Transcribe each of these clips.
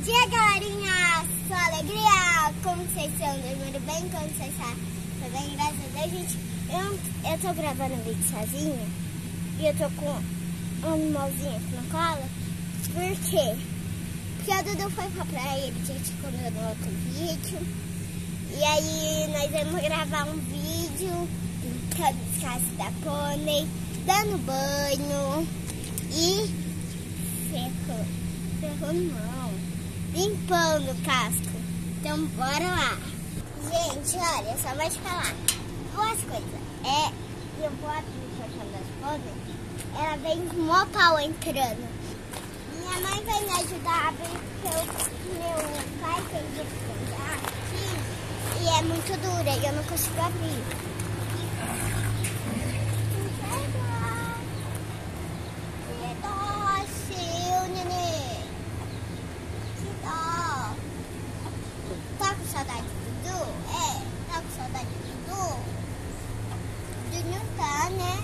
Bom dia, galerinha! Sua alegria! Como vocês estão? Dormindo bem? Como vocês estão? Tá bem? Graças a Deus, gente. Eu, eu tô gravando um vídeo sozinha e eu tô com um animalzinho aqui no colo. Por quê? Porque a Dudu foi pra praia, ele tinha te comido no outro vídeo. E aí nós vamos gravar um vídeo brincando de casa da pônei, dando banho e ferro, ferro não, limpando o casco. Então bora lá. Gente, olha, só te falar duas coisas. É, eu vou abrir o portão das pôneis, ela vem com mó pau entrando. Minha mãe vai me ajudar a abrir porque meu pai tem que aqui e é muito dura e eu não consigo abrir. Tá com saudade do Dudu? É, tá com saudade do Dudu? Dudu não tá, né?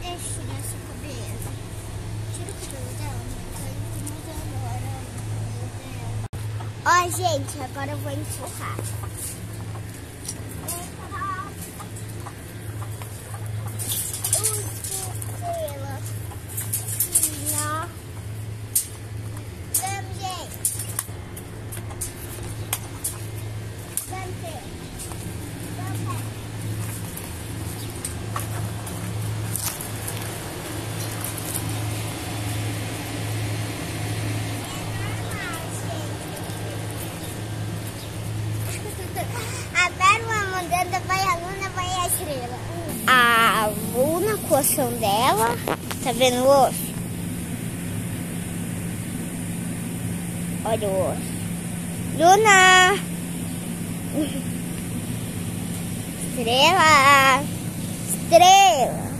Deixa eu tirar essa cabeça. Tira o cabelo dela, tá incomodando agora. Ó, gente, agora eu vou empurrar. A pérola mandando vai a luna, vai a estrela. A luna com o ossão dela. Tá vendo o osso? Olha o osso. Luna! Estrela! Estrela!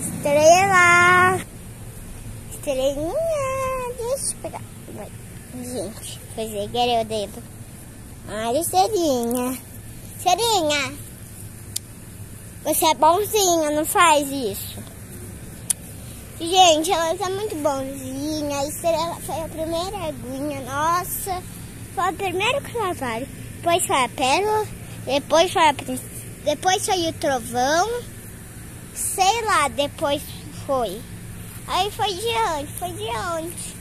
Estrela! Estrelinha! Deixa eu pegar. Gente, peguei o dedo. Ai, Serinha. Serinha. Você é bonzinha, não faz isso. Gente, ela tá muito bonzinha. A estrela foi a primeira aguinha nossa. Foi o primeiro carnaval. Depois foi a pérola. Depois foi a Depois foi o trovão. Sei lá, depois foi. Aí foi diante, foi diante.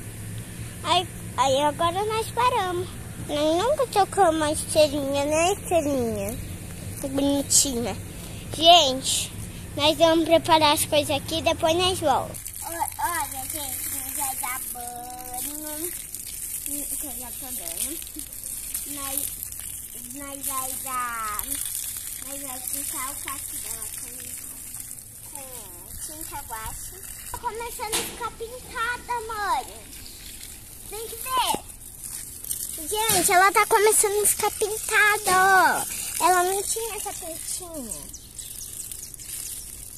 Aí, aí agora nós paramos. Nós nunca tocamos uma estrelinha, né, estrelinha? Bonitinha. Gente, nós vamos preparar as coisas aqui depois nós voltamos. Olha, gente, nós vai dar banho. Que eu já tô dando. Nós, nós vai dar... Nós vai pintar o casco dela com, com tinta guache. Tá começando a ficar pintada, mãe. Tem que ver. Gente, ela tá começando a ficar pintada, ó. Ela não tinha essa pintinha.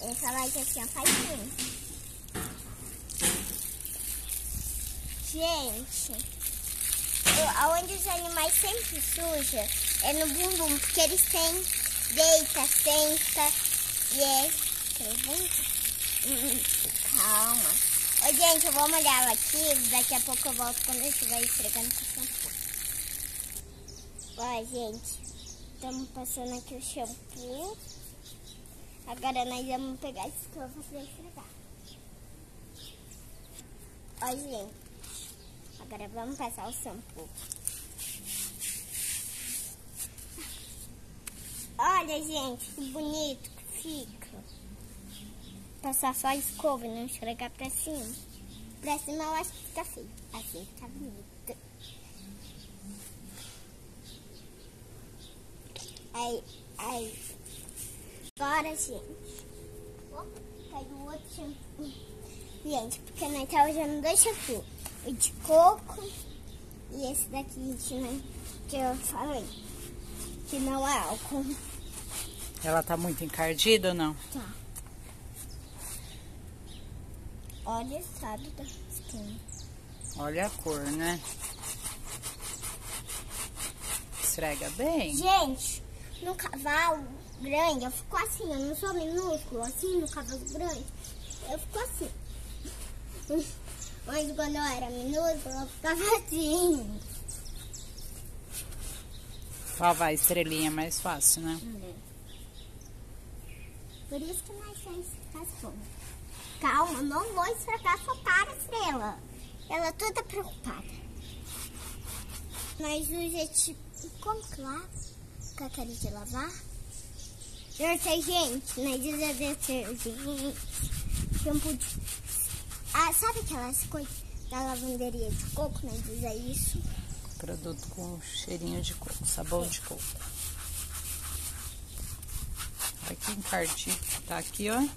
Essa lá já tinha faisinha. Gente, aonde os animais sempre sujam é no bumbum, porque eles têm deita, senta e é... Calma. Ô, gente, eu vou molhar ela aqui, daqui a pouco eu volto quando eu estiver esfregando com shampoo. Ó, gente, estamos passando aqui o shampoo. Agora nós vamos pegar a escova para esfregar. Ó, gente, agora vamos passar o shampoo. Olha, gente, que bonito que fica. Passar só a escova e não esfregar pra cima. Pra cima eu acho que fica feio. Assim fica bonito. Aí, aí. Agora, gente. Opa, caiu o outro shampoo. Gente, porque nós tá usando dois shampoos. O de coco e esse daqui de, né, que eu falei. Que não é álcool. Ela tá muito encardida ou não? Tá. Olha o estado da espinha. Olha a cor, né? Esfrega bem. Gente, no cavalo grande, eu fico assim, eu não sou minúsculo, assim, no cavalo grande, eu fico assim. Mas quando eu era minúscula, eu ficava assim. Vai, estrelinha é mais fácil, né? Por isso que nós temos raspão. Calma, não vou estragar sua cara, estrela. Ela toda preocupada. Mas usa tipo. Como que lava? Com aquele de lavar? Detergente. Nós usa detergente. Shampoo de. Ah, sabe aquelas coisas da lavanderia de coco? Nós usa isso. Produto com cheirinho de coco, sabão de coco. Olha que encardido que tá aqui, ó.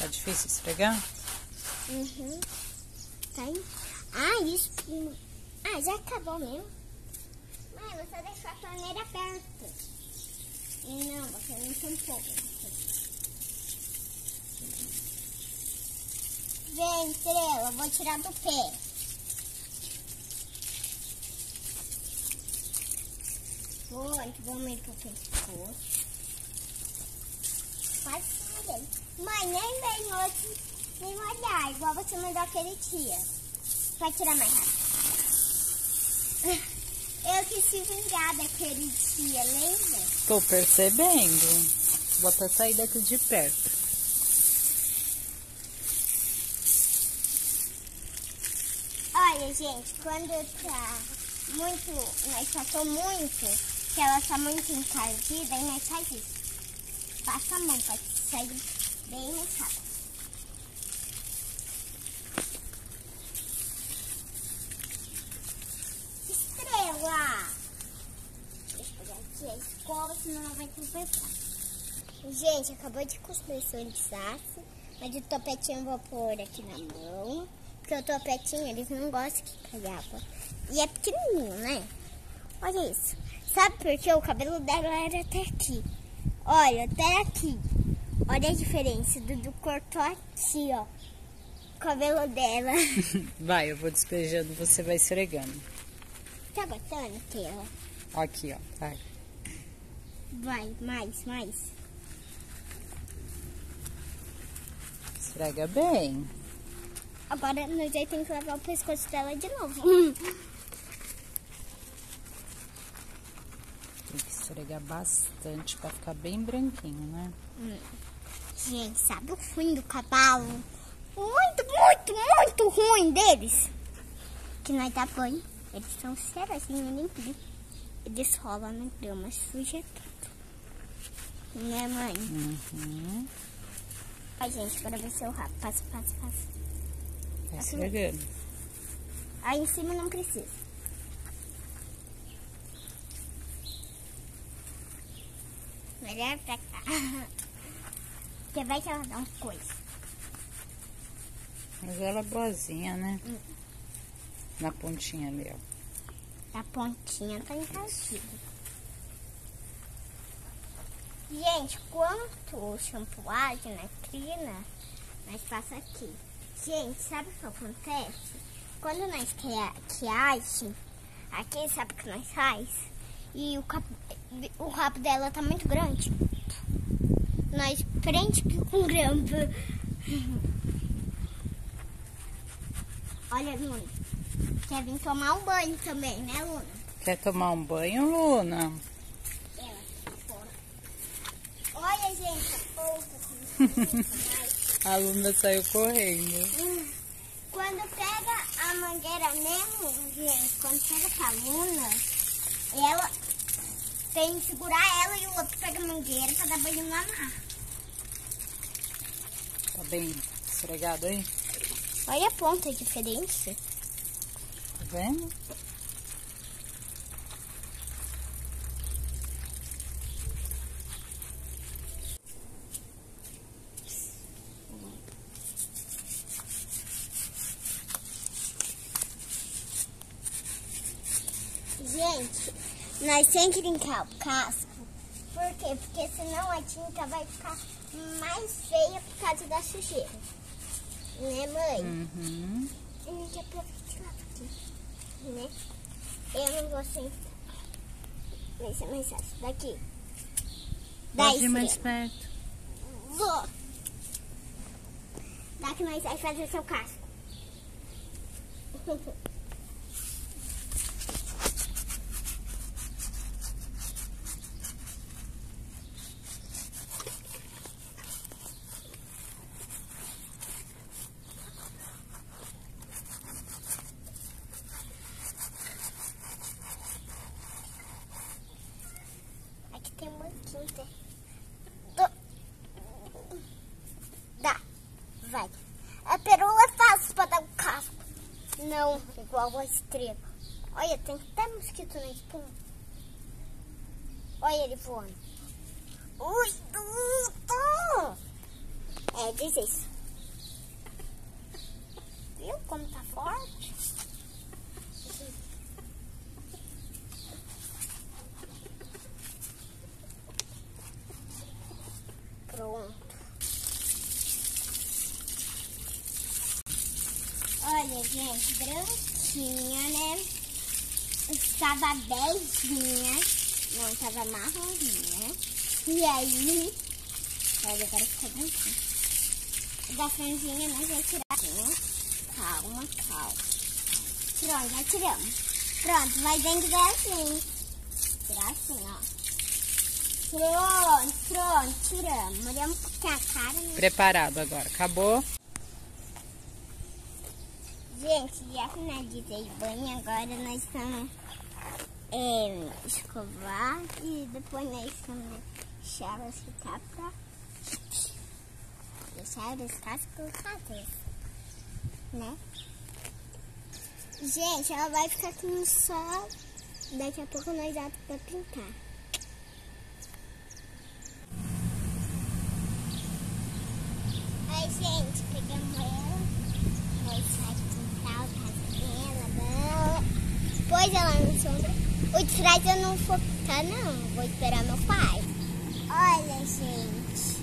Tá difícil esfregar? Uhum. Tá aí. Ah, isso. Ah, já acabou mesmo. Mãe, você deixou a torneira aberta. Não, você não tampou. Vem, estrela, vou tirar do pé. Pronto, vamos ir pro pescoço. Quase molhei. Mãe, nem vem hoje me molhar, igual você mandou aquele dia. Vai tirar mais rápido. Eu que se vingar daquele dia, lembra? Tô percebendo. Vou até sair daqui de perto. Olha, gente, quando tá muito, nós passou muito, que ela tá muito encardida, aí nós faz isso. Passa a mão pra sair bem mais rápido. Estrela! Deixa eu pegar aqui a escova, senão ela vai tropeçar. Gente, acabou de desastre, mas o topetinho eu vou pôr aqui na mão. Porque o topetinho, eles não gostam que caia água. E é pequenininho, né? Olha isso. Sabe por que o cabelo dela era até aqui? Olha, até aqui. Olha a diferença. Dudu cortou aqui, ó. O cabelo dela. Vai, eu vou despejando, você vai esfregando. Tá gostando, Tela? Aqui, ó. Vai. Vai, mais, mais. Esfrega bem. Agora nós já tem que lavar o pescoço dela de novo. Tem que esfregar bastante pra ficar bem branquinho, né? Gente, sabe o ruim do cavalo? Muito, muito, muito ruim deles. Que nós dá banho. Eles são serazinhos, limpinhos. Eles rolam na grama, suja tudo. Né, mãe? Uhum. Ai, gente, agora vai ser o rápido. Passa, passa, passa. Esfregando. Aí em cima não precisa. Melhor pra cá. Porque vai que ela dá uma coisa. Mas ela é boazinha, né? Na pontinha ali, ó. A pontinha tá encaixida. Gente, quanto o shampoo age na crina, nós passa aqui. Gente, sabe o que acontece? Quando nós quer que age, aqui sabe o que nós faz? E o, o rabo dela tá muito grande. Nós prende com grampo. Olha, Luna. Quer vir tomar um banho também, né, Luna? Quer tomar um banho, Luna? Olha, gente, a. A Luna saiu correndo. Hum, Quando pega a mangueira mesmo, gente, quando pega com a Luna, ela tem que segurar ela e o outro pega a mangueira pra dar banho na mar. Tá bem esfregado aí? Olha a ponta diferente. Tá vendo? Gente, nós temos que limpar o casco. Por quê? Porque senão a tinta vai ficar mais feia por causa da sujeira. Né, mãe? Uhum. A gente aproveita e lava aqui. Né? Eu não vou sentar. Vai ser mais fácil. Daqui. Da Pode ir mais perto. Vou. Daqui. nós vai fazer seu casco. Aqui tem uma quinta. Dá, vai. A perola é fácil pra dar um casco. Não, igual a estrela. Olha, tem até mosquito na espuma. Olha ele voando. Ui, tudo! É, diz isso. Viu como tá forte? Pronto. Olha, gente, branquinha, né? Estava beijinha, não estava marronzinha. E aí, olha, agora ficou branquinha. Da franjinha nós vamos tirar? Calma, calma. Pronto, já tiramos. Pronto, vai dentro assim. Tirar assim, ó. Pronto, pronto, tiramos. Molhamos pouquinho a cara, né? Preparado agora. Acabou? Gente, já finalizei o banho, agora nós estamos é, escovar e depois nós vamos deixar ela ficar pra deixar ela ficar com o cabelo, né? Gente, ela vai ficar aqui no sol, daqui a pouco nós dá pra pintar. Aí, gente, pegamos ela. Nós faz quintal, casa dela, dela. Pôs ela na sombra. O de trás eu não vou ficar, não. Vou esperar meu pai. Olha, gente.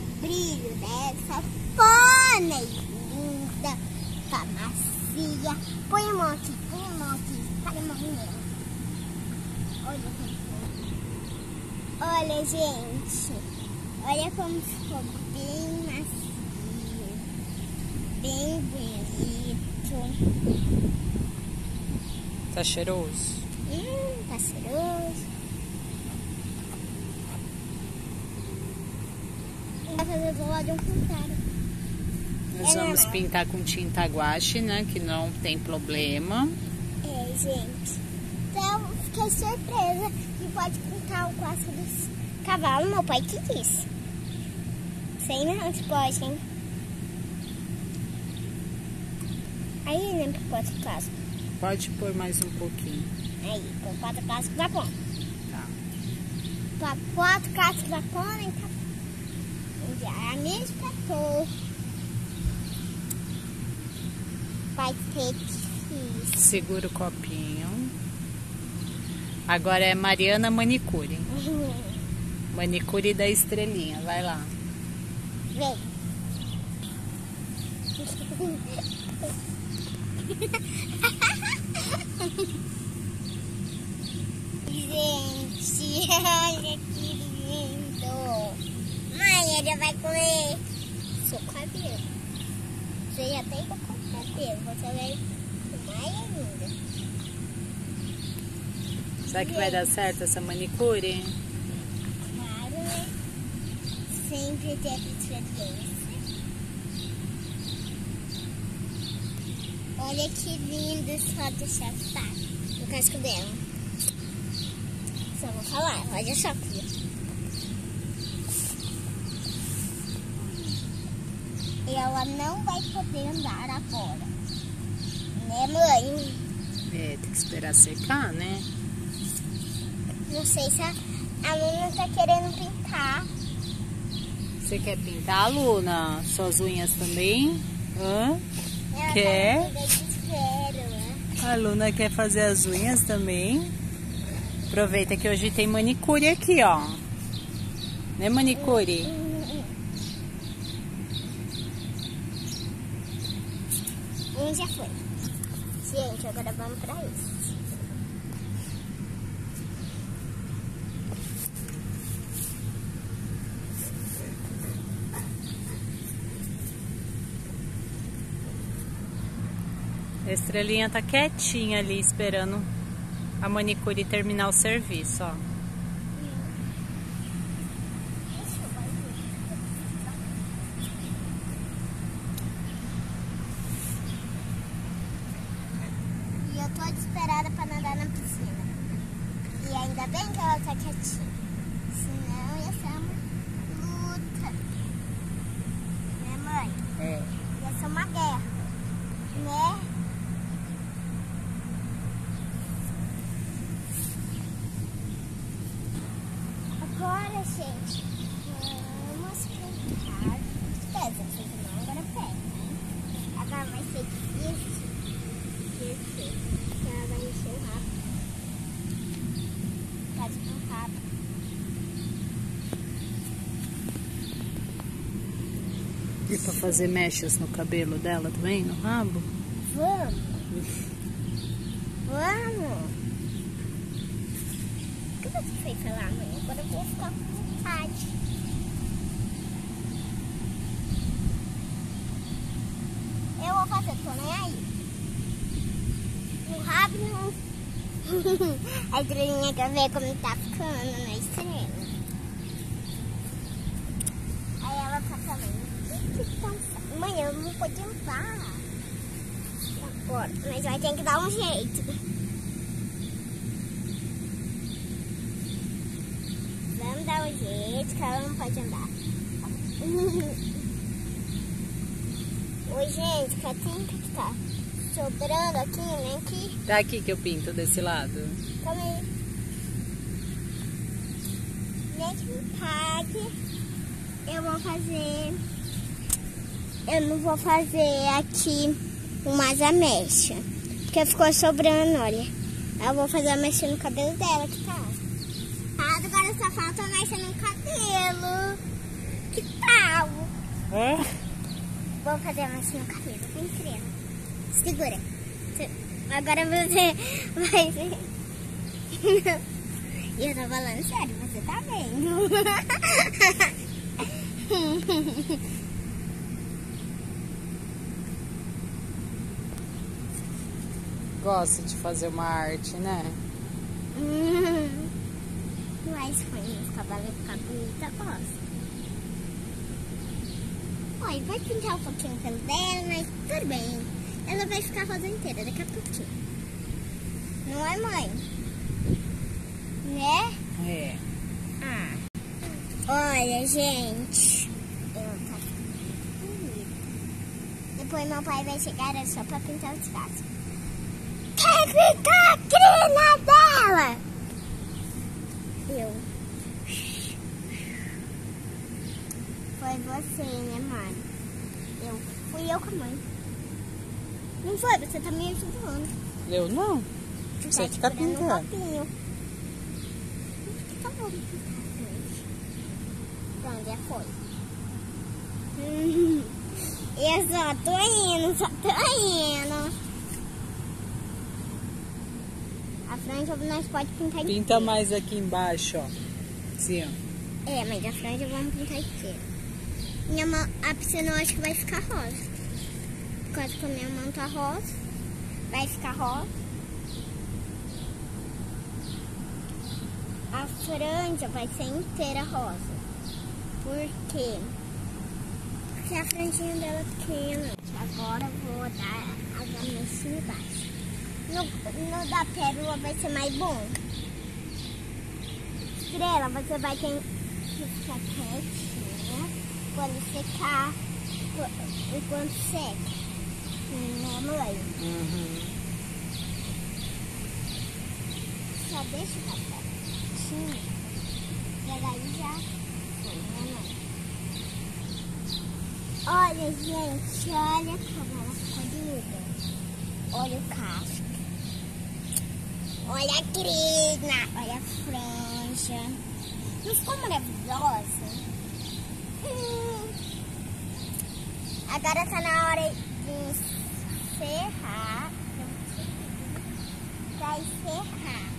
O brilho dessa pônei linda. Tá macia. Põe a mão aqui, põe a mão aqui. Cadê a mão nela? Olha ficou. Olha, gente. Olha como ficou bem macia bem bonito. Tá cheiroso? Hum, tá cheiroso. Vai fazer do lado de um contrário. Nós É vamos pintar com tinta guache, né? Que não tem problema. É, gente. Então, fiquei surpresa que pode pintar o quarto dos cavalos. Meu pai que disse. Sei não se pode, hein? Aí, né, quatro cascos. Pode pôr mais um pouquinho. Aí, por quatro cascos da ponta. Tá. Pra quatro cascos da ponta, então. Já a minha espetou. Vai ter que Segura o copinho. Agora é Mariana Manicure. Manicure da estrelinha. Vai lá. Vem. Gente, olha que lindo. Mãe, ele vai comer seu cabelo. Você já tem com cabelo, você vai comer ainda. Será que vai dar certo essa manicure? Claro, né? Sempre teve experiência. Olha que lindo só deixar tá, no casco dela. Só vou falar, olha só aqui. Ela não vai poder andar agora. Né, mãe? É, tem que esperar secar, né? Não sei se a, a Luna tá querendo pintar. Você quer pintar, Luna? Suas unhas também? Hã? Quer? Né? A Luna quer fazer as unhas também. Aproveita que hoje tem manicure aqui, ó. Né, manicure? Um já foi. Gente, agora vamos pra isso. A estrelinha tá quietinha ali esperando a manicure terminar o serviço, ó. E eu tô desesperada pra nadar na piscina. E ainda bem que ela tá quietinha. Senão ia ser uma luta. Né, mãe? É. Ia ser uma guerra. Né? Agora, gente, vamos pintar os pés. Eu sei que não, agora pé, né? Agora vai ser difícil. Difícil. Que ela vai mexer rápido. Pode pintar rápido. E pra fazer mechas no cabelo dela também, no rabo? Vamos. Vamos. O que você foi falar, mãe? Agora eu vou ficar com vontade. Eu vou fazer, tô nem aí. No rabo não. A estrelinha quer ver como tá ficando estrela. Aí ela tá falando, "Que que tá fa- Mãe, eu não vou tentar agora, mas vai ter que dar um jeito. Vamos dar um jeito que ela não pode andar. Oi, gente, que a tinta que tá sobrando aqui, né? Que Tá aqui que eu pinto desse lado. Calma aí. Gente, pague. Eu vou fazer. Eu não vou fazer aqui umas ameixas. Porque ficou sobrando, olha. Eu vou fazer a mecha no cabelo dela, que tá? Ah, agora só falta a mecha no cabelo. Que tal? É? Vou fazer a mecha no cabelo, bem crema. Segura. Se- Agora você vai ver. E eu tô falando sério, você tá vendo? Gosta de fazer uma arte, né? Hum. Mas foi os cavalos ficar bonita, gosto. Oi, vai pintar um pouquinho pelo dela, mas tudo bem. Ela vai ficar rosa inteira daqui a pouquinho. Não é, mãe? Né? É. Ah. Olha, gente. Eu tá bonita. Depois meu pai vai chegar é só pra pintar os gatos. Pintar a crina dela? Eu. Foi você, né, mãe? Eu. Fui eu com a mãe. Não foi? Você tá me ajudando. Eu não. Você tá fica segurando um pintando. copinho. Tá bom, gente. Pronto, já foi. Hum, Eu só tô indo, só tô indo. A franja nós pode pintar Pinta inteira. mais aqui embaixo, ó. Assim, ó. É, mas a franja vamos pintar inteira. Minha mão, a piscina eu acho que vai ficar rosa. Por causa que a minha mão tá rosa. Vai ficar rosa. A franja vai ser inteira rosa. Por quê? Porque a franjinha dela é pequena. Agora eu vou dar as ameixas embaixo. No, no da pérola vai ser mais bom. Estrela, você vai ter que ficar quietinha quando secar, qu- enquanto seca. Minha mãe, Uhum. só deixa o café quietinho. E daí já foi, né, mãe? Olha, gente, olha como ela ficou linda. Olha o casco. Olha a crina, olha a franja. Não ficou maravilhosa? Hum. Agora tá na hora de encerrar. Pra encerrar.